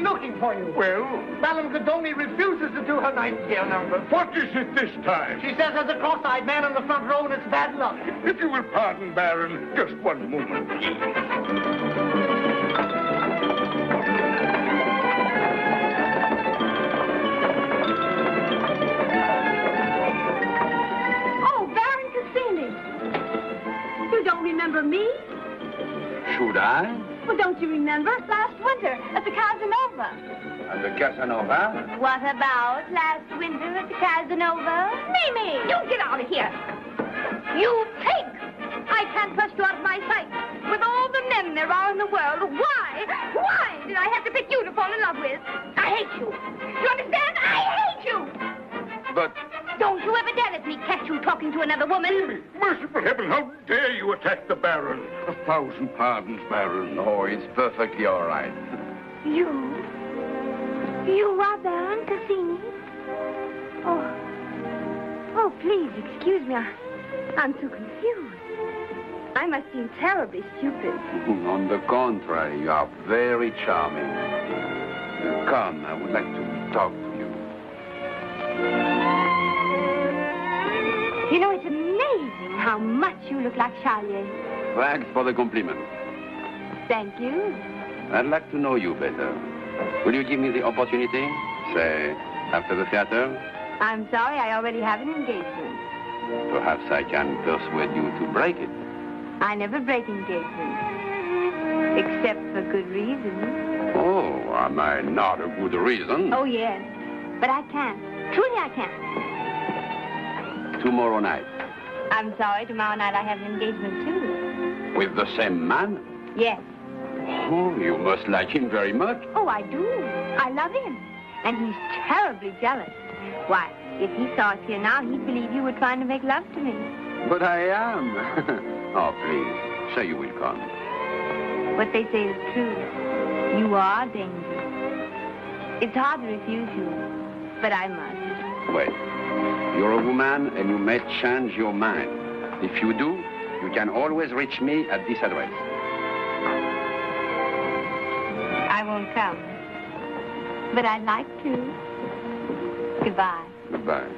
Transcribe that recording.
looking for you. Well, Madame Godoni refuses to do her nightingale number. what is it this time? She says there's a cross-eyed man on the front row and it's bad luck. If you will pardon, Baron, just one moment. Oh, Baron Cassini. You don't remember me? Should I? Well, don't you remember? Last winter at the Casanova. At the Casanova? What about last winter at the Casanova? Mimi! You get out of here! You pig! I can't trust you out of my sight. With all the men there are in the world, why, why did I have to pick you to fall in love with? I hate you. You understand? I hate you! But Don't you ever dare let me catch you talking to another woman. Merciful heaven, how dare you attack the Baron? A thousand pardons, Baron. no, it's perfectly all right. You? You are Baron Cassini? Oh. Oh, please, excuse me. I'm too confused. I must seem terribly stupid. On the contrary, you are very charming. Come, I would like to talk to. You how much you look like Charlier. Thanks for the compliment. Thank you. I'd like to know you better. Will you give me the opportunity? Say, after the theater? I'm sorry, I already have an engagement. Perhaps I can persuade you to break it. I never break engagements. Except for good reasons. Oh, am I not a good reason? Oh, yes. But I can't. Truly, I can't. Tomorrow night. I'm sorry, tomorrow night I have an engagement, too. With the same man? Yes. Oh, you must like him very much. Oh, I do. I love him. And he's terribly jealous. Why, if he saw us here now, he'd believe you were trying to make love to me. But I am. oh, please, say you will come. What they say is true. You are dangerous. It's hard to refuse you, but I must. Wait. You're a woman and you may change your mind. If you do, you can always reach me at this address. I won't come. But I'd like to. Goodbye. Goodbye.